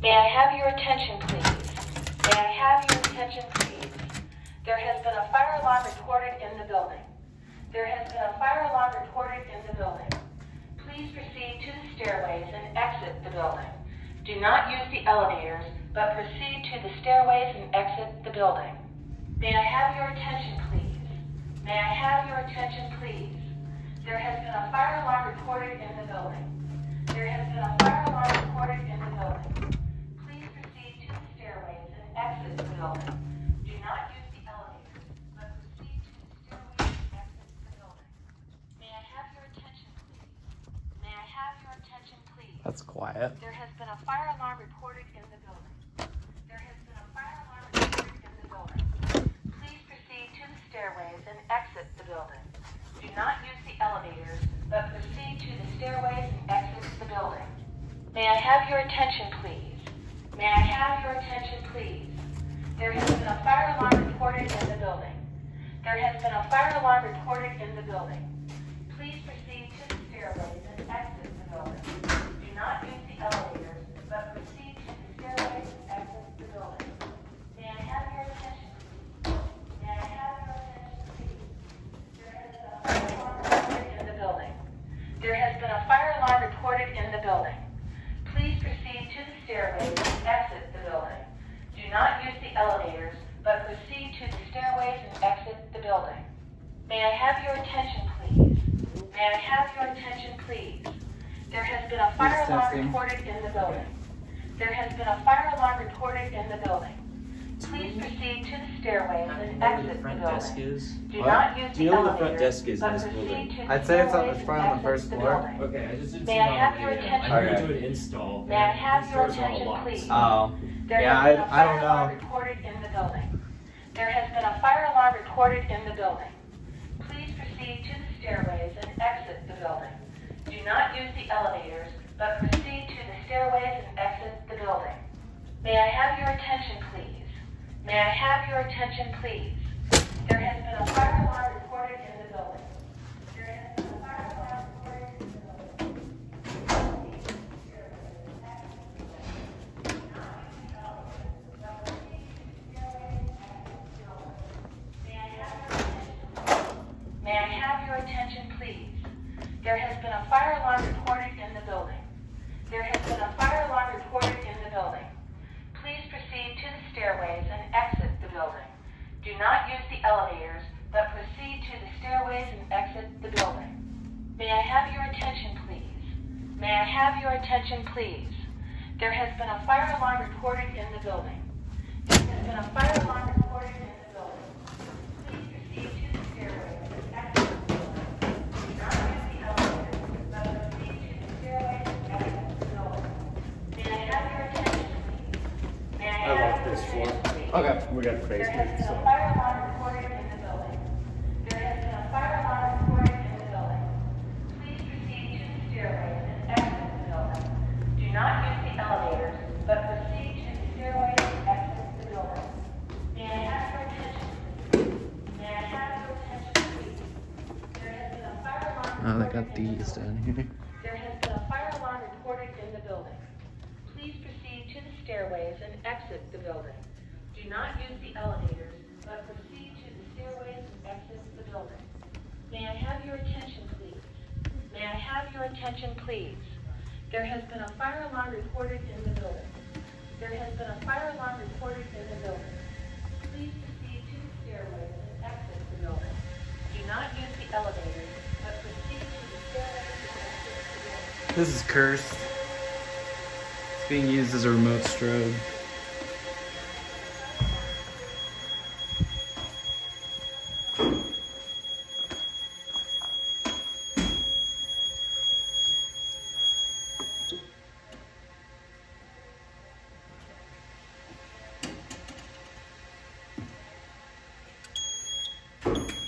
May I have your attention, please? May I have your attention, please? There has been a fire alarm reported in the building. There has been a fire alarm reported in the building. Please proceed to the stairways and exit the building. Do not use the elevators, but proceed to the stairways and exit the building. May I have your attention, please? May I have your attention, please? There has been a fire alarm reported in the building. There has been a fire alarm reported in the building. Please proceed to the stairways and exit the building. Do not use the elevators, but proceed to the stairways and exit the building. May I have your attention, please? May I have your attention, please? That's quiet. There has been a fire alarm reported in the building. There has been a fire alarm reported in the building. Please proceed to the stairways and exit the building. Do not use the elevators, but proceed to the stairways and exit the building. May I have your attention, please? May I have your attention, please? There has been a fire alarm reported in the building. There has been a fire alarm reported in the building. Please proceed to the stairways and exit the building. Do not use the elevators, but proceed to the stairways and exit the building. May I have your attention. May I have your attention, please? There has been a fire alarm reported in the building. There has been a fire alarm reported in the building. Please proceed to the stairways and exit the building. Do not use the elevators, but proceed to the stairways and exit the building. May I have your attention, please? May I have your attention, please? There has been a fire alarm testing. reported in the building. There has been a fire alarm reported in the building. Please proceed to the stairways and exit the front desk building. is? Do What? not use Do the you know where the front elevators, desk is in but this proceed building? to the I'd say it's on the stairways front and on the first exit floor. building. Okay, I just didn't May see I it on have the- your I attention, need to please? do an install. May I have your doors are all attention, locked. please? Oh. There Yeah, has been I- a I fire don't alarm know. reported in the building. There has been a fire alarm reported in the building. Please proceed to the stairways and exit the building. Do not use the elevators, but proceed to the stairways and exit the building. May I have your attention, please? May I have your attention, please? There has been a fire alarm reported in the building. There has been a fire alarm reported in the building. May I have your attention, please? There has been a fire alarm reported in the building. There has been a fire alarm reported in the building. Please proceed to the stairways and exit the building. Do not use the elevators, but proceed to the stairways and exit the building. May I have your attention, please? May I have your attention, please? There has been a fire alarm reported in the building. There has been a fire alarm reported in the building. Please proceed to the stairways and exit the building. Do not use the elevators, but proceed to the stairways and exit the building. May I have your attention, please? May I I have locked your this floor. attention, please? Okay. We got There has crazy, been so. a fire alarm reported in the building. There has been a fire alarm reported in the building. Please proceed to the stairways and exit the building. Do not use the elevators, but proceed to the stairways and exit the building. May I have your attention. May I have your attention, please? There has been a fire alarm Oh, they got in the these building. down here. There has been a fire alarm reported in the building. Please proceed to the stairways and exit the building. Do not use the elevators, but proceed to the stairways and exit the building. May I have your attention, please? May I have your attention, please? There has been a fire alarm reported in the building. There has been a fire alarm reported in the building. Please proceed to the stairways and exit the building. Do not use the elevators, but proceed to the stairways and exit the building. This is cursed. It's being used as a remote strobe. you.